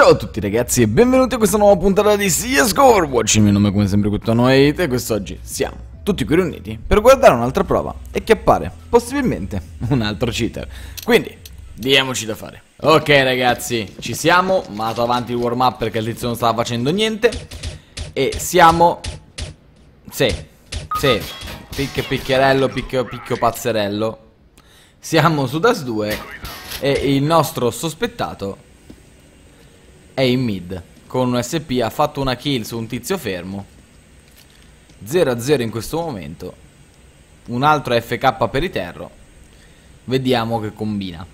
Ciao a tutti ragazzi e benvenuti a questa nuova puntata di CSGO Overwatch Il mio nome come sempre questo Noeit e quest'oggi siamo tutti qui riuniti per guardare un'altra prova E che appare, possibilmente, un altro cheater. Quindi, diamoci da fare. Ok ragazzi, ci siamo, mandato avanti il warm up perché il tizio non stava facendo niente. E siamo... Sì, sì, picchio picchierello, picchio, picchio pazzerello. Siamo su Das 2 e il nostro sospettato è in mid. Con un SP ha fatto una kill su un tizio fermo. 0 a 0 in questo momento. Un altro FK per i terro. Vediamo che combina.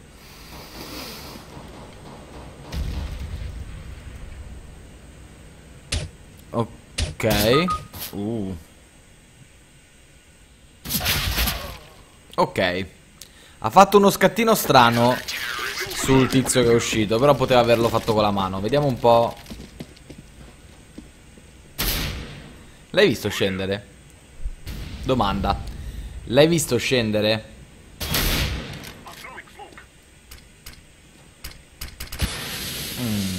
Ok. Uh. ok. Ha fatto uno scattino strano sul tizio che è uscito Però poteva averlo fatto con la mano Vediamo un po' L'hai visto scendere? Domanda L'hai visto scendere? Mm.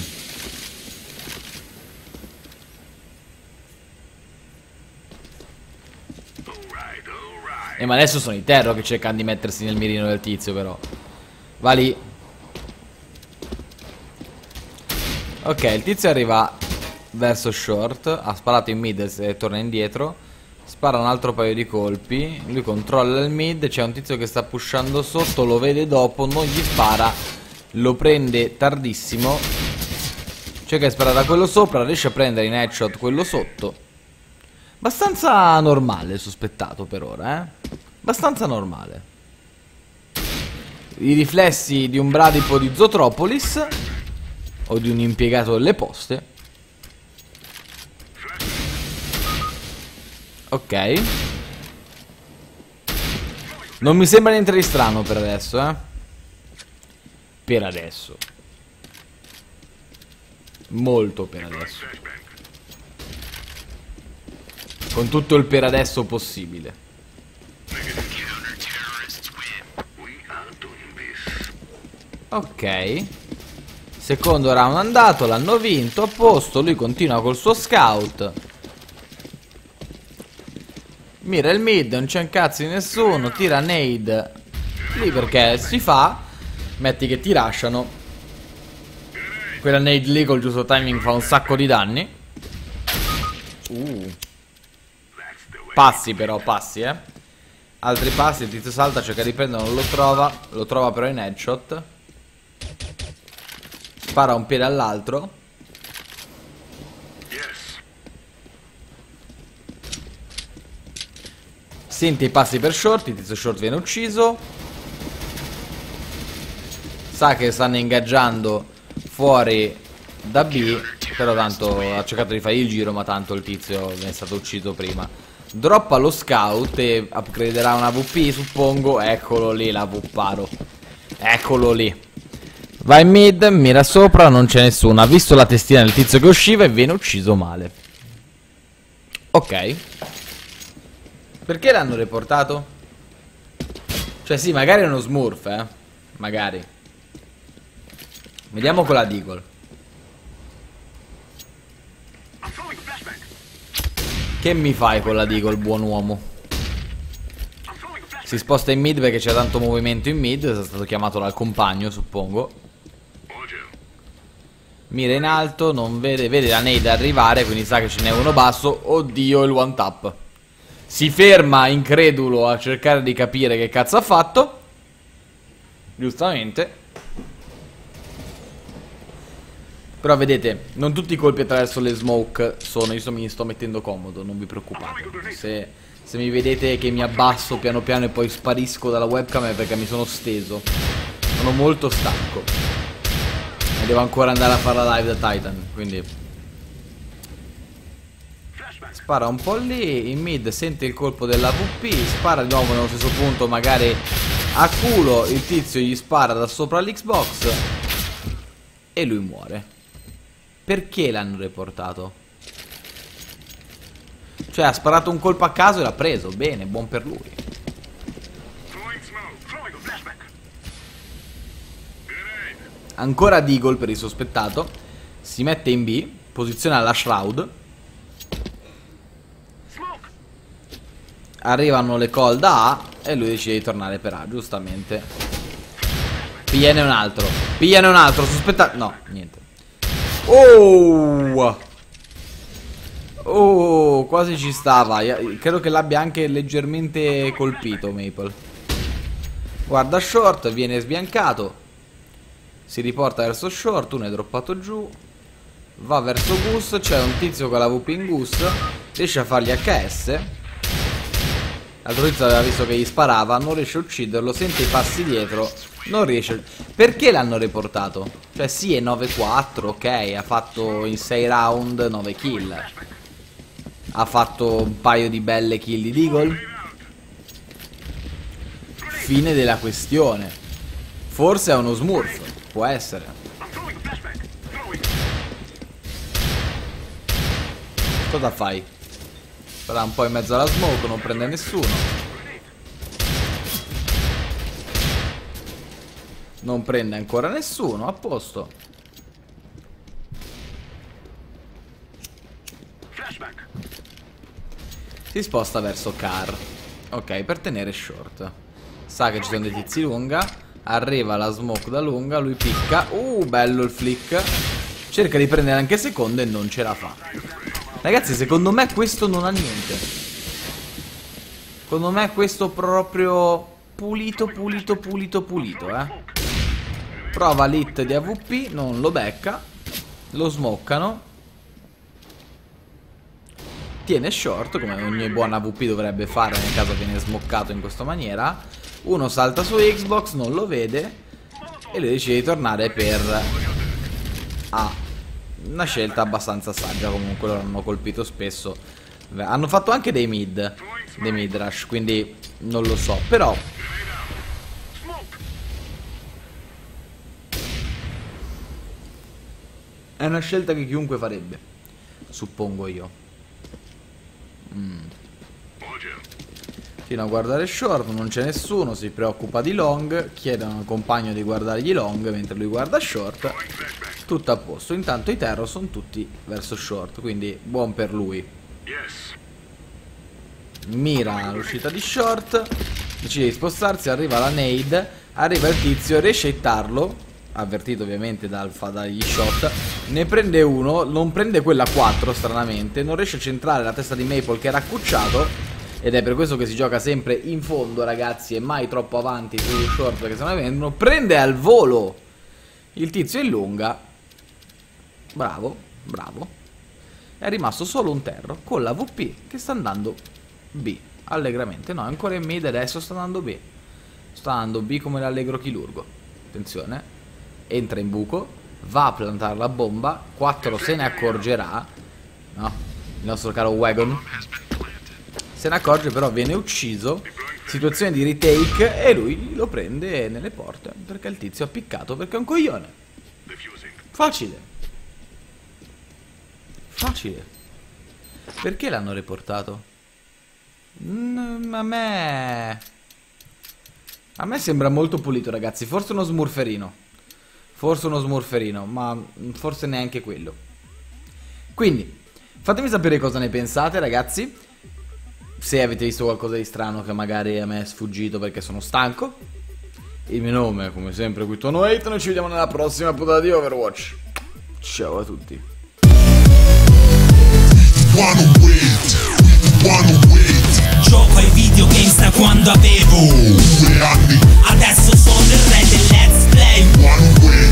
Eh ma adesso sono i terro che cercano di mettersi nel mirino del tizio però Va lì Ok, il tizio arriva verso short, ha sparato in mid e torna indietro. Spara un altro paio di colpi, lui controlla il mid, c'è un tizio che sta pushando sotto, lo vede dopo, non gli spara, lo prende tardissimo. Cerca di sparare da quello sopra, riesce a prendere in headshot quello sotto. Abbastanza normale sospettato per ora, eh? Abbastanza normale. I riflessi di un bradipo di Zotropolis o di un impiegato delle poste. Ok. Non mi sembra niente di strano per adesso, eh. Per adesso. Molto per adesso. Con tutto il per adesso possibile. Ok. Secondo round andato, l'hanno vinto, a posto, lui continua col suo scout. Mira il mid, non c'è un cazzo di nessuno, tira nade. Lì perché si fa, metti che ti lasciano. Quella nade lì col giusto timing fa un sacco di danni. Uh. Passi però, passi eh. Altri passi, il tizio salta, cerca di prendere, non lo trova. Lo trova però in headshot spara un piede all'altro. Sente i passi per short, il tizio short viene ucciso. Sa che stanno ingaggiando fuori da B, però tanto ha cercato di fare il giro, ma tanto il tizio è stato ucciso prima. Droppa lo scout e upgraderà una VP, suppongo. Eccolo lì, la VParo. Eccolo lì. Va in mid, mira sopra, non c'è nessuno. Ha visto la testina del tizio che usciva e viene ucciso male. Ok. Perché l'hanno riportato? Cioè sì, magari è uno smurf, eh. Magari. Vediamo con la Deagle. Che mi fai con la Deagle, buon uomo? Si sposta in mid perché c'è tanto movimento in mid È stato chiamato dal compagno, suppongo Mira in alto, non vede, vede la nade arrivare, quindi sa che ce n'è uno basso. Oddio, il one tap. Si ferma incredulo a cercare di capire che cazzo ha fatto. Giustamente. Però vedete, non tutti i colpi attraverso le smoke sono... Io mi sto mettendo comodo, non vi preoccupate. Se, se mi vedete che mi abbasso piano piano e poi sparisco dalla webcam è perché mi sono steso. Sono molto stanco devo ancora andare a fare la live da Titan, quindi... Spara un po' lì, in mid sente il colpo della VP, spara di nuovo nello stesso punto, magari a culo, il tizio gli spara da sopra l'Xbox e lui muore. Perché l'hanno riportato? Cioè ha sparato un colpo a caso e l'ha preso, bene, buon per lui. Ancora Deagle per il sospettato. Si mette in B, posiziona la shroud. Arrivano le call da A e lui decide di tornare per A, giustamente. Pigliane un altro. Pigliane un altro, sospetta... No, niente. Oh! Oh, quasi ci stava. Credo che l'abbia anche leggermente colpito Maple. Guarda short, viene sbiancato. Si riporta verso short, uno è droppato giù. Va verso Gus, c'è un tizio con la VP in Gus. Riesce a fargli HS. L'altro tizio aveva visto che gli sparava, non riesce a ucciderlo, sente i passi dietro, non riesce. Perché l'hanno riportato? Cioè sì è 9-4, ok, ha fatto in 6 round 9 kill. Ha fatto un paio di belle kill di Deagle. Fine della questione. Forse è uno smurf, può essere. Cosa fai? Sarà un po' in mezzo alla smoke, non prende nessuno. Non prende ancora nessuno, a posto. Si sposta verso car. Ok, per tenere short. Sa che ci sono dei tizi lunga. Arriva la smoke da lunga, lui picca. Uh, bello il flick. Cerca di prendere anche secondo e non ce la fa. Ragazzi, secondo me questo non ha niente. Secondo me questo proprio pulito, pulito, pulito, pulito, eh. Prova l'hit di AVP, non lo becca. Lo smoccano tiene short come ogni buona AVP dovrebbe fare nel caso viene smoccato in questa maniera uno salta su Xbox non lo vede e lui decide di tornare per A. Una scelta abbastanza saggia comunque loro hanno colpito spesso. Hanno fatto anche dei mid dei mid rush quindi non lo so però è una scelta che chiunque farebbe suppongo io. Mm. Fino a guardare short, non c'è nessuno, si preoccupa di long, chiede a un compagno di guardargli long mentre lui guarda short. Tutto a posto. Intanto i terror sono tutti verso short, quindi buon per lui. Mira l'uscita di short, decide di spostarsi, arriva la nade, arriva il tizio, riesce a hittarlo, avvertito ovviamente dal, dagli shot ne prende uno, non prende quella 4 stranamente non riesce a centrare la testa di Maple che era accucciato ed è per questo che si gioca sempre in fondo ragazzi e mai troppo avanti sui short perché se no vengono prende al volo. Il tizio in lunga. Bravo, bravo. È rimasto solo un terro con la VP che sta andando B. Allegramente. No, è ancora in mid adesso sta andando B. Sta andando B come l'allegro chirurgo. Attenzione. Entra in buco, va a plantare la bomba, 4 se ne accorgerà, no? Il nostro caro Wagon. Se ne accorge però viene ucciso, situazione di retake e lui lo prende nelle porte perché il tizio ha piccato perché è un coglione. Facile. Facile. Perché l'hanno riportato? Mm, a me... A me sembra molto pulito ragazzi, forse uno smurferino. Forse uno smurferino, ma forse neanche quello. Quindi, fatemi sapere cosa ne pensate, ragazzi se avete visto qualcosa di strano che magari a me è sfuggito perché sono stanco, il mio nome è come sempre qui Tono8 noi ci vediamo nella prossima puntata di Overwatch. Ciao a tutti. Gioco ai videogames da quando avevo due anni. Adesso sono il re del let's play.